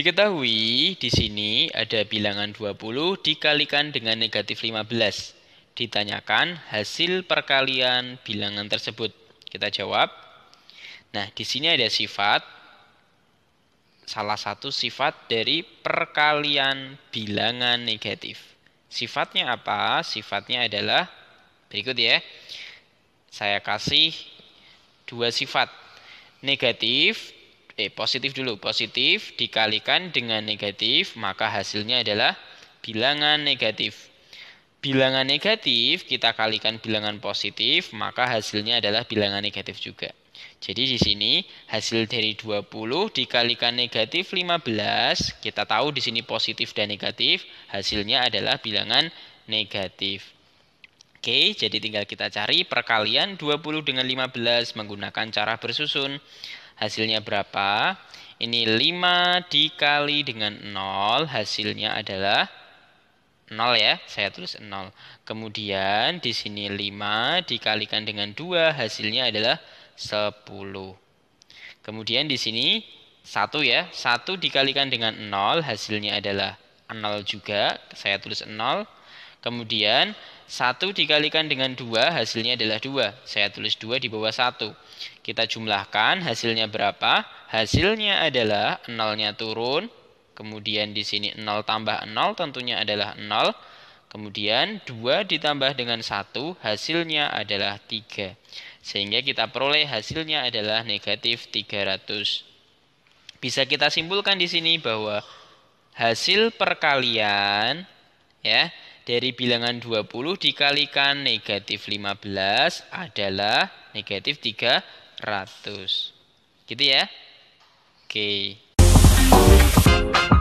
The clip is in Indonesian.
Diketahui di sini ada bilangan 20 dikalikan dengan negatif 15. Ditanyakan hasil perkalian bilangan tersebut. Kita jawab. Nah, di sini ada sifat salah satu sifat dari perkalian bilangan negatif. Sifatnya apa? Sifatnya adalah berikut ya. Saya kasih dua sifat. Negatif eh positif dulu. Positif dikalikan dengan negatif maka hasilnya adalah bilangan negatif. Bilangan negatif kita kalikan bilangan positif maka hasilnya adalah bilangan negatif juga. Jadi di sini hasil dari 20 dikalikan negatif 15 kita tahu di sini positif dan negatif hasilnya adalah bilangan negatif. Oke, jadi tinggal kita cari perkalian 20 dengan 15 menggunakan cara bersusun. Hasilnya berapa? Ini 5 dikali dengan 0, hasilnya adalah 0 ya, saya tulis 0. Kemudian di sini 5 dikalikan dengan 2, hasilnya adalah 10. Kemudian di sini 1 ya, 1 dikalikan dengan 0, hasilnya adalah 0 juga, saya tulis 0. Kemudian 1 dikalikan dengan 2 hasilnya adalah 2. Saya tulis 2 di bawah 1. Kita jumlahkan hasilnya berapa? Hasilnya adalah 0-nya turun. Kemudian di sini 0 tambah 0 tentunya adalah 0. Kemudian 2 ditambah dengan 1 hasilnya adalah 3. Sehingga kita peroleh hasilnya adalah negatif 300. Bisa kita simpulkan di sini bahwa hasil perkalian ya dari bilangan 20 dikalikan negatif 15 adalah negatif 300. Gitu ya. Oke. Okay.